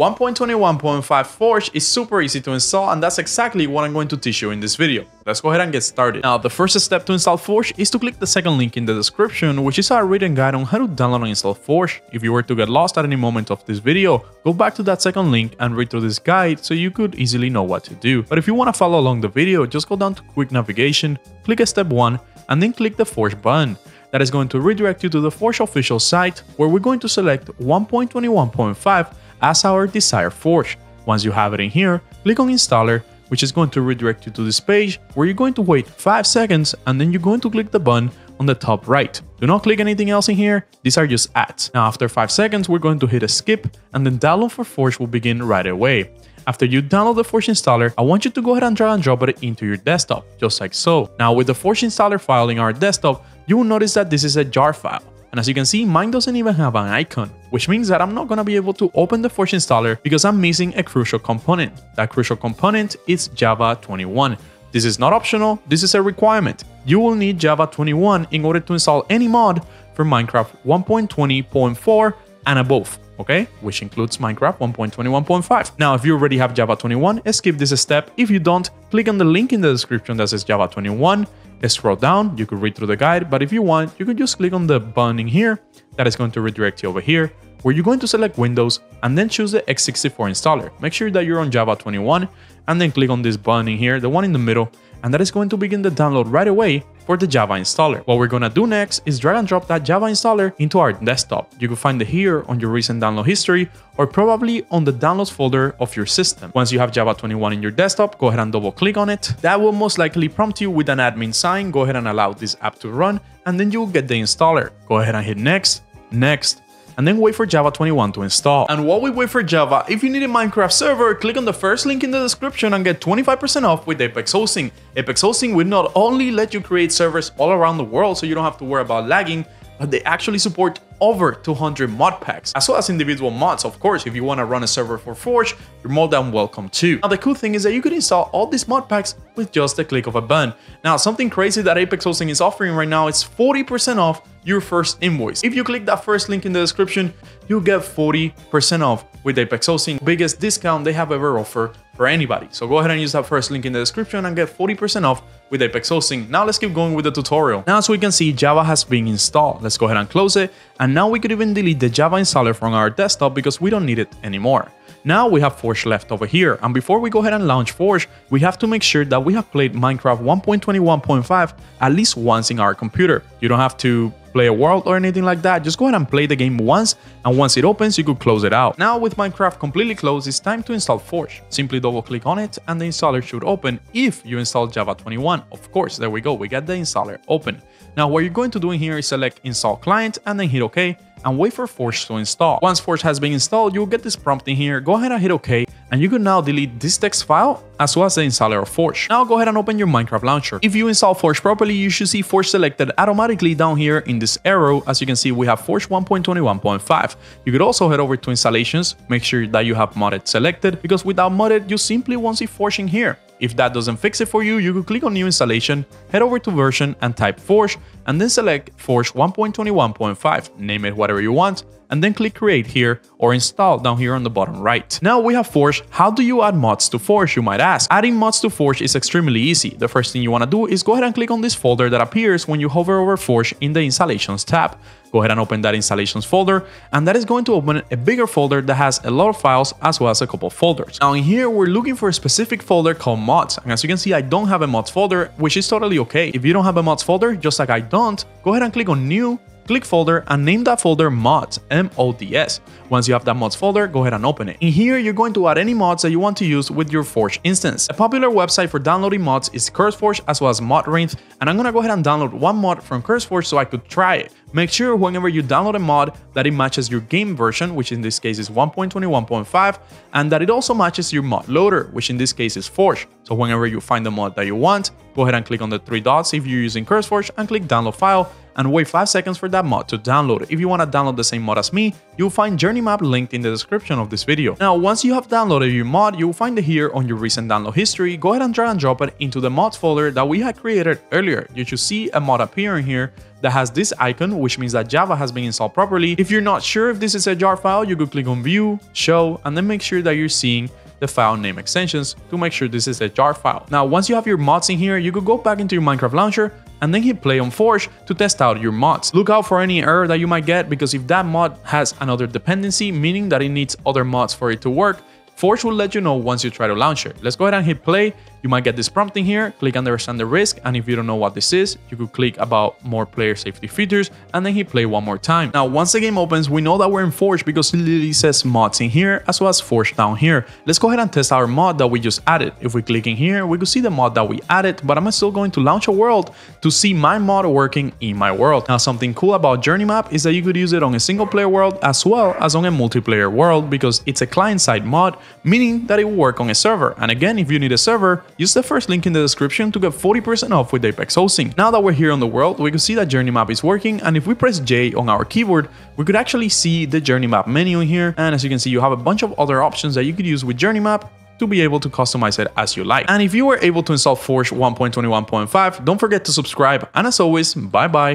1.21.5 Forge is super easy to install and that's exactly what I'm going to teach you in this video. Let's go ahead and get started. Now, the first step to install Forge is to click the second link in the description, which is our written guide on how to download and install Forge. If you were to get lost at any moment of this video, go back to that second link and read through this guide so you could easily know what to do. But if you want to follow along the video, just go down to quick navigation, click step 1, and then click the Forge button that is going to redirect you to the Forge official site where we're going to select 1.21.5 as our desired forge. Once you have it in here, click on installer, which is going to redirect you to this page where you're going to wait 5 seconds and then you're going to click the button on the top right. Do not click anything else in here, these are just ads. Now after 5 seconds we're going to hit a skip and then download for Forge will begin right away. After you download the Forge installer, I want you to go ahead and drag and drop it into your desktop, just like so. Now with the Forge installer file in our desktop, you will notice that this is a jar file. And as you can see, mine doesn't even have an icon, which means that I'm not to be able to open the Forge installer because I'm missing a crucial component. That crucial component is Java 21. This is not optional, this is a requirement. You will need Java 21 in order to install any mod for Minecraft 1.20.4 and above okay? Which includes Minecraft 1.21.5. Now, if you already have Java 21, skip this step. If you don't, click on the link in the description that says Java 21 scroll down, you could read through the guide, but if you want, you can just click on the button in here that is going to redirect you over here, where you're going to select Windows and then choose the x64 installer. Make sure that you're on Java 21 and then click on this button in here, the one in the middle, and that is going to begin the download right away for the Java installer. What we're gonna do next is drag and drop that Java installer into our desktop. You can find it here on your recent download history or probably on the downloads folder of your system. Once you have Java 21 in your desktop, go ahead and double click on it. That will most likely prompt you with an admin sign. Go ahead and allow this app to run and then you'll get the installer. Go ahead and hit next, next, and then wait for Java 21 to install. And while we wait for Java, if you need a Minecraft server, click on the first link in the description and get 25% off with Apex Hosting. Apex Hosting will not only let you create servers all around the world so you don't have to worry about lagging, but they actually support over 200 mod packs, as well as individual mods. Of course, if you want to run a server for Forge, you're more than welcome too. Now, the cool thing is that you can install all these mod packs with just a click of a button. Now, something crazy that Apex Hosting is offering right now is 40% off your first invoice. If you click that first link in the description, you'll get 40% off with Apex Hosting, biggest discount they have ever offered for anybody. So go ahead and use that first link in the description and get 40% off with Apex Hosting. Now let's keep going with the tutorial. Now as we can see, Java has been installed. Let's go ahead and close it. And now we could even delete the Java installer from our desktop because we don't need it anymore. Now we have Forge left over here, and before we go ahead and launch Forge, we have to make sure that we have played Minecraft 1.21.5 at least once in our computer. You don't have to play a world or anything like that, just go ahead and play the game once, and once it opens, you could close it out. Now with Minecraft completely closed, it's time to install Forge. Simply double click on it, and the installer should open if you install Java 21. Of course, there we go, we get the installer open. Now what you're going to do in here is select install client and then hit OK and wait for Forge to install. Once Forge has been installed, you'll get this prompt in here. Go ahead and hit OK and you can now delete this text file as well as the installer of Forge. Now go ahead and open your Minecraft launcher. If you install Forge properly, you should see Forge selected automatically down here in this arrow. As you can see, we have Forge 1.21.5. You could also head over to installations, make sure that you have modded selected because without modded, you simply won't see Forge in here. If that doesn't fix it for you, you could click on new installation, head over to version and type Forge, and then select Forge 1.21.5, name it whatever you want, and then click create here or install down here on the bottom right. Now we have Forge. How do you add mods to Forge, you might ask? Adding mods to Forge is extremely easy. The first thing you want to do is go ahead and click on this folder that appears when you hover over Forge in the installations tab. Go ahead and open that installations folder, and that is going to open a bigger folder that has a lot of files as well as a couple of folders. Now in here, we're looking for a specific folder called mods, and as you can see, I don't have a mods folder, which is totally okay. If you don't have a mods folder, just like I don't, go ahead and click on new, click folder and name that folder mods, M-O-D-S. Once you have that mods folder, go ahead and open it. In here, you're going to add any mods that you want to use with your Forge instance. A popular website for downloading mods is CurseForge as well as Modrinth, and I'm gonna go ahead and download one mod from CurseForge so I could try it. Make sure whenever you download a mod that it matches your game version, which in this case is 1.21.5, and that it also matches your mod loader, which in this case is Forge. So whenever you find the mod that you want, go ahead and click on the three dots if you're using CurseForge and click download file, and wait 5 seconds for that mod to download. If you want to download the same mod as me, you'll find Journey Map linked in the description of this video. Now, once you have downloaded your mod, you'll find it here on your recent download history. Go ahead and drag and drop it into the mods folder that we had created earlier. You should see a mod appearing here that has this icon, which means that Java has been installed properly. If you're not sure if this is a jar file, you could click on View, Show, and then make sure that you're seeing the file name extensions to make sure this is a jar file. Now, once you have your mods in here, you could go back into your Minecraft launcher and then hit play on Forge to test out your mods. Look out for any error that you might get because if that mod has another dependency, meaning that it needs other mods for it to work, Forge will let you know once you try to launch it. Let's go ahead and hit play you might get this prompting here, click understand the risk, and if you don't know what this is, you could click about more player safety features, and then hit play one more time. Now, once the game opens, we know that we're in Forge because it literally says mods in here, as well as Forge down here. Let's go ahead and test our mod that we just added. If we click in here, we could see the mod that we added, but I'm still going to launch a world to see my mod working in my world. Now, something cool about Journey Map is that you could use it on a single player world as well as on a multiplayer world because it's a client-side mod, meaning that it will work on a server. And again, if you need a server, use the first link in the description to get 40% off with Apex hosting. Now that we're here on the world, we can see that journey map is working and if we press J on our keyboard, we could actually see the journey map menu in here and as you can see you have a bunch of other options that you could use with journey map to be able to customize it as you like. And if you were able to install Forge 1.21.5, don't forget to subscribe and as always, bye bye.